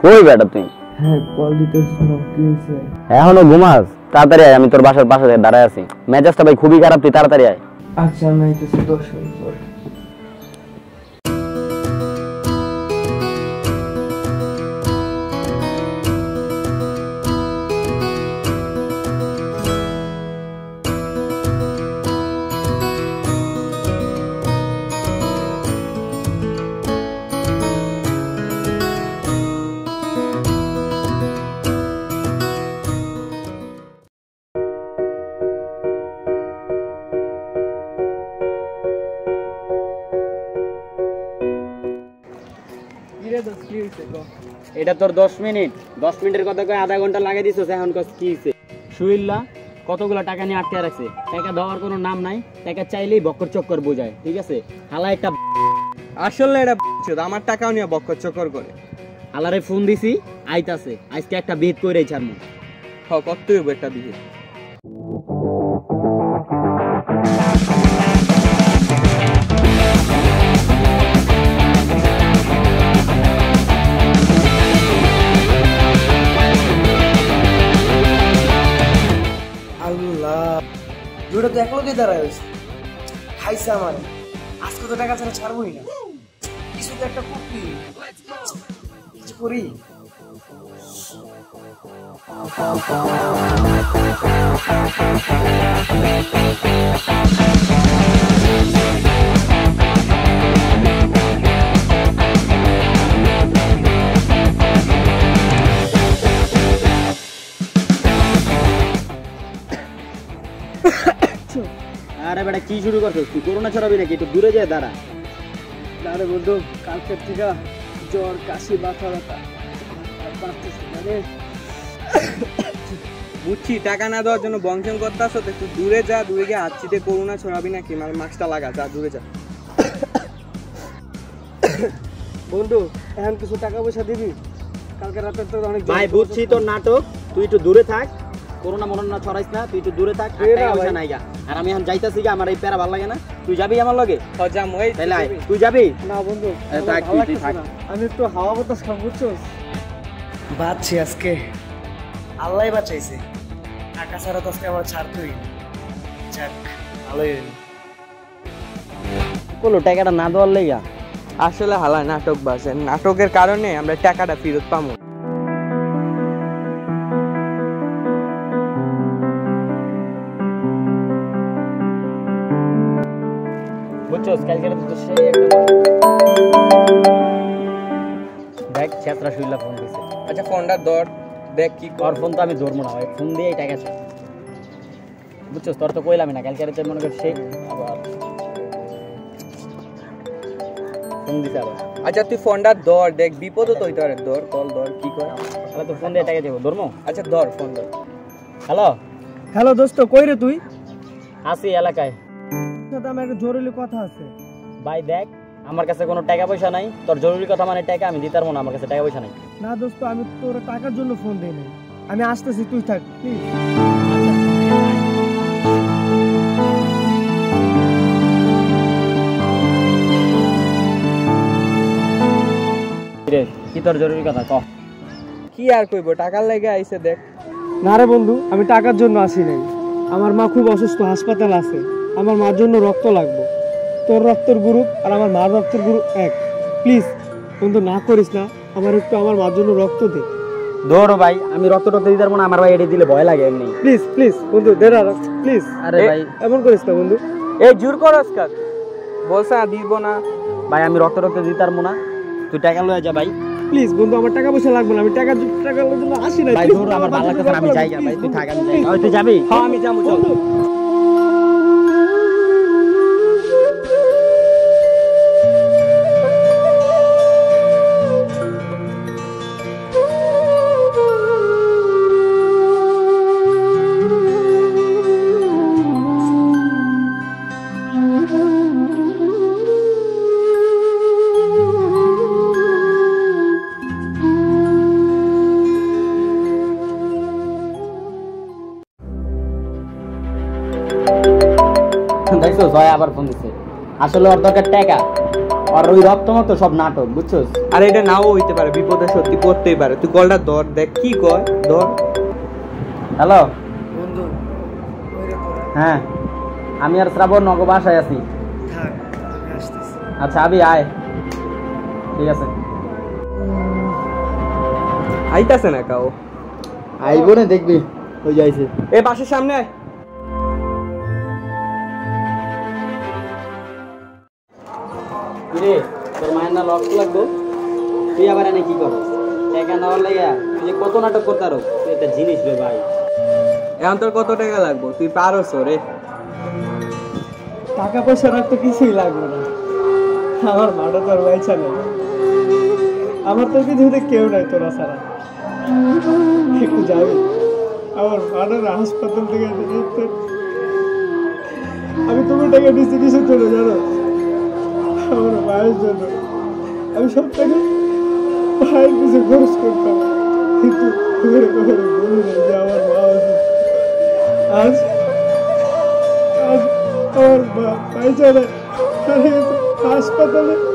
কই বেটা তুই? হ্যাঁ কল এখনও ঘুমাস? তাড়াতাড়ি আয় আমি তোর বাসার পাশে দাঁড়ায় আছি। মেজাজটা ভাই খুবই খারাপ তুই তাড়াতাড়ি আয়। আচ্ছা আমি দশ মিনিট পর। এটা তোর দশ মিনিট। দশ মিনিটের কথা কয়ে আধা ঘণ্টা লাগিয়ে দিছিস এখন কস কি হইছে? সুইল্লা কতগুলো টাকা নিয়ে আটকে রাখছে? টাকা দেওয়ার কোনো নাম নাই টাকা চাইলেই বক্কর চক্কর বোঝায় ঠিক আছে? হালা একটা আসলে এটা আমার টাকাও নিয়ে বক্কর চক্কর করে। হালারে ফোন দিছি আইতাছে আজকে একটা বেদ কইরে ছাড়মু। হ কত হইব একটা বিয়ে দুটো তো একলগে দাঁড়ায় হয়েছে খাইছে আমার। আজকে তো টাকা ছাড়া ছাড়বোই না। কিছু তো একটা করবি কিছু করি। আরে বেটা কি শুরু করছিস তুই? করোনা ছড়াবি নাকি? একটু দূরে যায় দাঁড়া। আরে বন্ধু কালকের থেকে জ্বর কাশি মাথা ব্যথা। বুঝছি টাকা না দেওয়ার জন্য বংশন করতে আসো তো একটু দূরে যা দূরে গিয়ে হাত চিতে করোনা ছড়াবি নাকি? মানে মাস্কটা লাগা যা দূরে যা। বন্ধু এখন কিছু টাকা পয়সা দিবি? কালকে রাতে তো অনেক ভাই বুঝছি তোর নাটক। তুই একটু দূরে থাক। করোনা মরনা ছড়াইস না তুই একটু দূরে থাক টাকা পয়সা নাই গা। আর আমি এখন যাইতাছি গা আমার এই প্যারা ভালো লাগে না। তুই যাবি আমার লগে? হ যা মই আয়। তুই যাবি? না বন্ধু থাক, ভালো তুই- তুই লাগতেছে থাক। না। আমি একটু হাওয়া বাতাস খাব বুঝছ বাঁচছি আজকে। আল্লাহ বাঁচাইছে। টাকা ছাড়া তো আজকে আমার ছাড়তেই। না। যাক ভালোই হইল। টাকাটা না দেওয়ার লেগা? আসলে হালা নাটক বাসে নাটকের কারণে আমরা টাকাটা ফেরত পাবো বুঝছস কালকে তো সেই একটা দেখ ছেত্রা শুইলা ফোন দিছে। আচ্ছা ফোনটা ধর দেখ কি ওর ফোন তো আমি ধরবো না ভাই ফোন দিয়েই টাকা চাই বুঝছস তোর তো কইলাম না কালকে রাতে মনে কর সেই আবার ফোন দিছে আবার। আচ্ছা তুই ফোনটা ধর দেখ বিপদও তো হইতে পারে। ধর কল ধর কি কর। তাহলে তো ফোন দিয়ে টাকা দেবো ধরবো? আচ্ছা ধর ফোন ধর। হ্যালো? হ্যালো দোস্ত কই রে তুই? আসি এলাকায়। সাথে আমার একটা জরুরি কথা আছে। ভাই দেখ আমার কাছে কোনো টাকা পয়সা নাই। তোর জরুরি কথা মানে টাকা আমি দিতে পারব না আমার কাছে টাকা পয়সা নাই। না দোস্ত আমি তোর টাকার জন্য ফোন দিই নাই। আমি আসতেছি তুই থাক প্লিজ কি তোর জরুরি কথা? ক। কি আর কইব টাকার লেগে আইছে দেখ। না রে বন্ধু আমি টাকার জন্য আসি নাই। আমার মা খুব অসুস্থ হাসপাতাল আছে। আমার মার জন্য রক্ত লাগবে। তোর রক্তের গ্রুপ আর আমার মার রক্তের গ্রুপ এক। প্লিজ বন্ধু না করিস না। আমার একটু আমার মার জন্য রক্ত দে। ধরো ভাই আমি রক্ত টক্ত দিতে পারব না আমার ভাই এটা দিলে ভয় লাগে এমনি। প্লিজ প্লিজ বন্ধু দে না প্লিজ আরে ভাই। এমন করিস না বন্ধু। এই জোর করস কাক বলছে না দিব না। ভাই আমি রক্ত টক্ত দিতে পারব না। তুই টাকা লয়ে যা ভাই। প্লিজ বন্ধু আমার টাকা পয়সা লাগবে না। আমি টাকা টাকার জন্য আসি না। ভাই ধরো আমার ভালো লাগতেছে আমি যাই ভাই তুই থাক আমি যাই। তুই যাবি হ্যাঁ আমি যাব? চল দেখছ জয় আবার ফোন দিচ্ছে আসলে ওর দরকার টাকা। আর ওই রক্ত মতো সব নাটক বুঝছস আর এটা নাও হইতে পারে বিপদে সত্যি পড়তেই পারে। তুই কলটা ধর দেখ কি কয়? ধর। হ্যালো বন্ধু হ্যাঁ। আমি আর শ্রাবণ নগ বাসায় আছি। আচ্ছা আবি আয়। ঠিক আছে। আইতাছে না কাও? আইবো না দেখবি। ওই যাইছে এ বাসের সামনে আয়। কিরে তোর মায়ের না লক্ষ লাগবো? তুই আবার এনে কি করো টাকা নেওয়ার লাগে তুই যে কত নাটক করতে পারো তুই একটা জিনিস রে ভাই। এখন তোর কত টাকা লাগবো? তুই পারোস রে। টাকা পয়সা রাখতে কিছুই লাগবে না। আমার মাটা তোর পয়সা নেই আমার তো পৃথিবীতে কেউ নাই তোরা ছাড়া। একটু যাবি? আমার মাটার হাসপাতাল থেকে আমি তুমি টাকা দিচ্ছি কিছু জন্য জানো আমার মায়ের জন্য। আমি সব টাকা মায়ের কিছু খরচ করতাম। কিন্তু ঘুরে ঘুরে বলি যে আমার মা আজ আজ আমার মা নেই হাসপাতালে।